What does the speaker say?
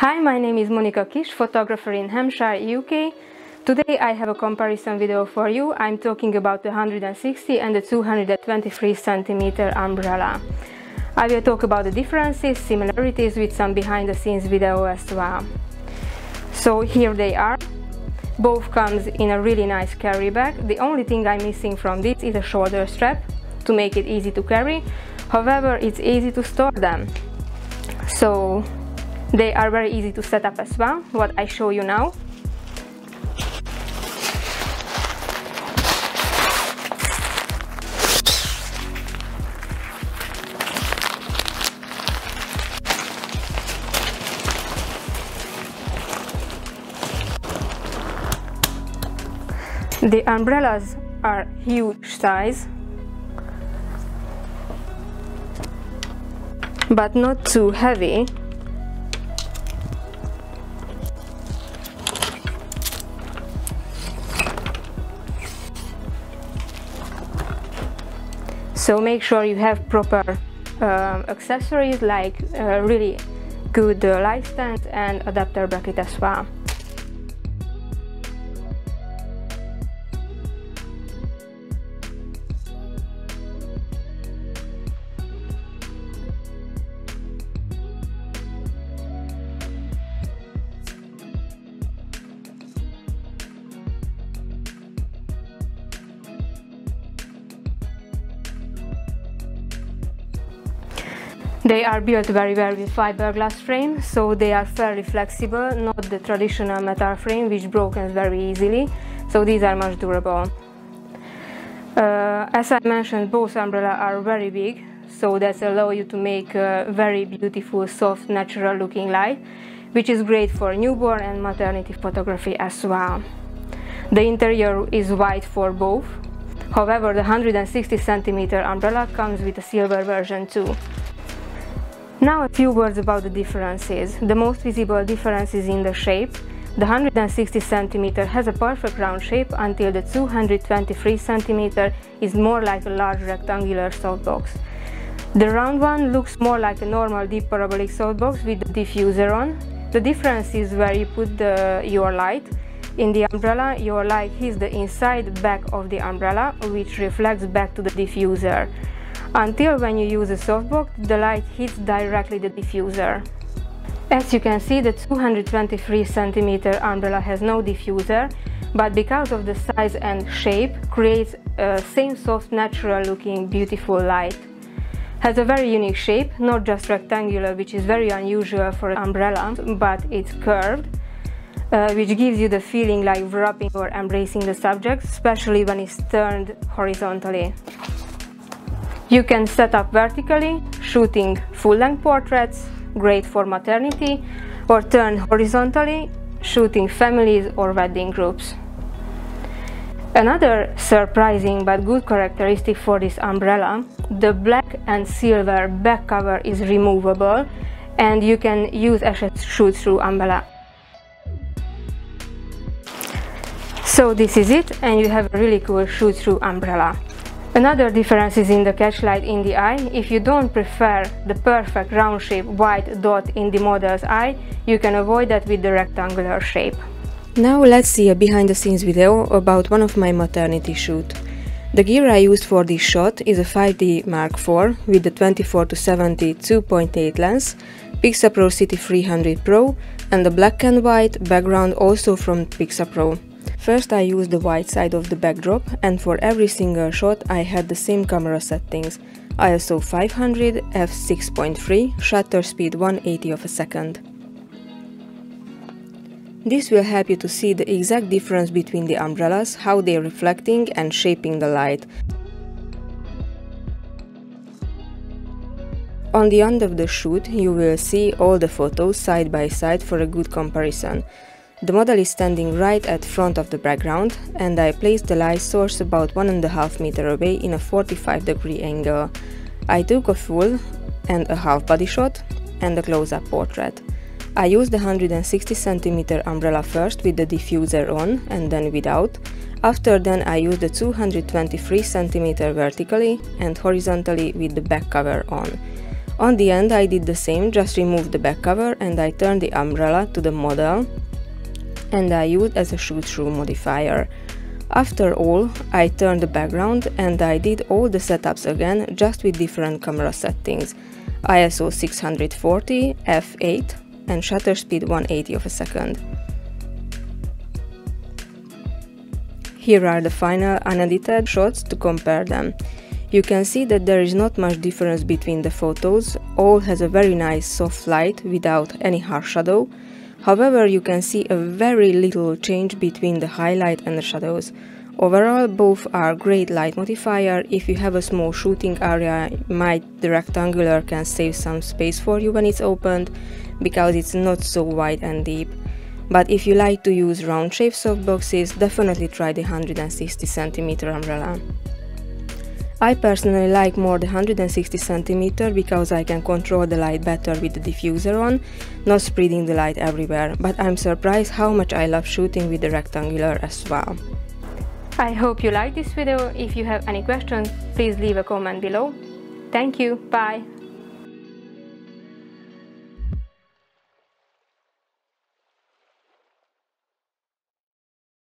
Hi, my name is Monika Kiss, photographer in Hampshire, UK. Today I have a comparison video for you. I'm talking about the 160 and the 223 centimeter umbrella. I will talk about the differences, similarities with some behind the scenes video as well. So here they are. Both comes in a really nice carry bag. The only thing I'm missing from this is a shoulder strap to make it easy to carry. However, it's easy to store them. So they are very easy to set up as well, what I show you now. The umbrellas are huge size, but not too heavy. So make sure you have proper uh, accessories like uh, really good uh, light stand and adapter bracket as well. They are built very well with fiberglass frame, so they are fairly flexible, not the traditional metal frame which broken very easily, so these are much durable. Uh, as I mentioned, both umbrella are very big, so that allow you to make a very beautiful, soft, natural looking light, which is great for newborn and maternity photography as well. The interior is white for both, however the 160 cm umbrella comes with a silver version too. Now a few words about the differences. The most visible difference is in the shape. The 160 cm has a perfect round shape until the 223 cm is more like a large rectangular softbox. The round one looks more like a normal deep parabolic softbox with the diffuser on. The difference is where you put the, your light. In the umbrella, your light hits the inside back of the umbrella, which reflects back to the diffuser until when you use a softbox the light hits directly the diffuser. As you can see the 223 cm umbrella has no diffuser but because of the size and shape creates a same soft natural looking beautiful light. Has a very unique shape, not just rectangular which is very unusual for an umbrella but it's curved uh, which gives you the feeling like wrapping or embracing the subject especially when it's turned horizontally. You can set up vertically, shooting full-length portraits, great for maternity, or turn horizontally, shooting families or wedding groups. Another surprising but good characteristic for this umbrella, the black and silver back cover is removable and you can use as a shoot-through umbrella. So this is it and you have a really cool shoot-through umbrella. Another difference is in the catchlight in the eye. If you don't prefer the perfect round shape white dot in the model's eye, you can avoid that with the rectangular shape. Now let's see a behind the scenes video about one of my maternity shoot. The gear I used for this shot is a 5D Mark IV with the 24 to 70 2.8 lens, Pixapro CITI 300 Pro and a black and white background also from Pixapro. First I used the white side of the backdrop and for every single shot I had the same camera settings ISO 500, f6.3, shutter speed 180 of a second. This will help you to see the exact difference between the umbrellas, how they are reflecting and shaping the light. On the end of the shoot you will see all the photos side by side for a good comparison. The model is standing right at front of the background and I placed the light source about 1.5 meter away in a 45 degree angle. I took a full and a half body shot and a close-up portrait. I used the 160 cm umbrella first with the diffuser on and then without. After then I used the 223 cm vertically and horizontally with the back cover on. On the end I did the same, just removed the back cover and I turned the umbrella to the model and I used as a shoot-through modifier. After all, I turned the background and I did all the setups again just with different camera settings. ISO 640, f8 and shutter speed 180 of a second. Here are the final unedited shots to compare them. You can see that there is not much difference between the photos, all has a very nice soft light without any harsh shadow. However, you can see a very little change between the highlight and the shadows. Overall, both are great light modifier. If you have a small shooting area, might the rectangular can save some space for you when it's opened, because it's not so wide and deep. But if you like to use round shape softboxes, definitely try the 160cm umbrella. I personally like more the 160cm because I can control the light better with the diffuser on, not spreading the light everywhere, but I'm surprised how much I love shooting with the rectangular as well. I hope you liked this video. If you have any questions, please leave a comment below. Thank you. Bye.